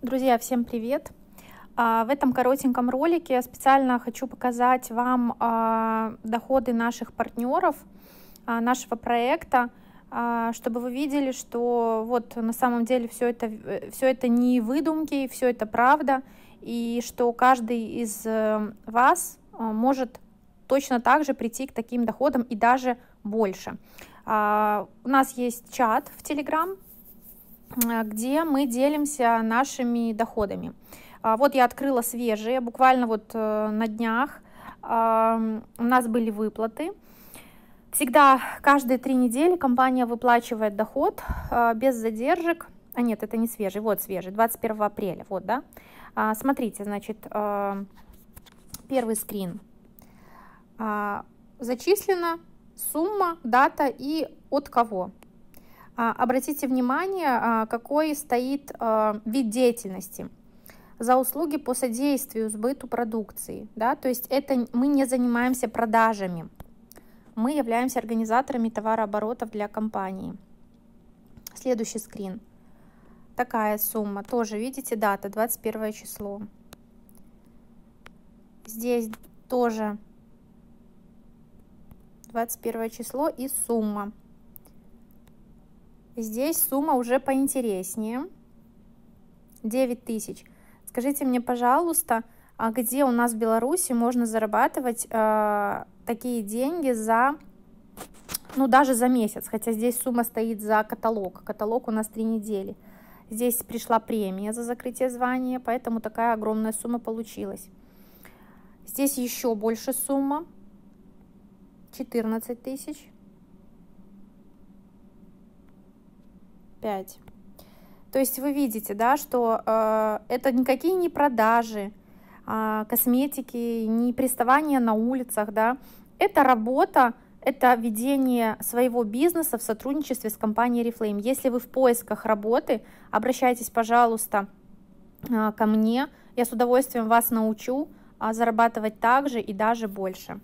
Друзья, всем привет! А, в этом коротеньком ролике я специально хочу показать вам а, доходы наших партнеров, а, нашего проекта, чтобы вы видели, что вот на самом деле все это, все это не выдумки, все это правда, и что каждый из э, вас может точно так же прийти к таким доходам и даже больше. У нас есть чат в Telegram, где мы делимся нашими доходами. А, вот я открыла свежие, буквально вот э, на днях у нас были выплаты. Всегда каждые три недели компания выплачивает доход без задержек. А нет, это не свежий, вот свежий, 21 апреля, вот, да. А, смотрите, значит, первый скрин. А, зачислена сумма, дата и от кого. Обратите внимание, какой стоит вид деятельности за услуги по содействию сбыту продукции. Да? То есть это мы не занимаемся продажами, мы являемся организаторами товарооборотов для компании. Следующий скрин. Такая сумма, тоже видите, дата 21 число. Здесь тоже 21 число и сумма. Здесь сумма уже поинтереснее. 9 тысяч. Скажите мне, пожалуйста, а где у нас в Беларуси можно зарабатывать э, такие деньги за, ну даже за месяц, хотя здесь сумма стоит за каталог, каталог у нас три недели. Здесь пришла премия за закрытие звания, поэтому такая огромная сумма получилась. Здесь еще больше сумма, 14 тысяч. 5. То есть вы видите, да, что э, это никакие не продажи э, косметики, не приставания на улицах, да, это работа, это ведение своего бизнеса в сотрудничестве с компанией Reflame. Если вы в поисках работы, обращайтесь, пожалуйста, э, ко мне, я с удовольствием вас научу э, зарабатывать так же и даже больше.